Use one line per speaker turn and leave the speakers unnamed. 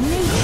Nature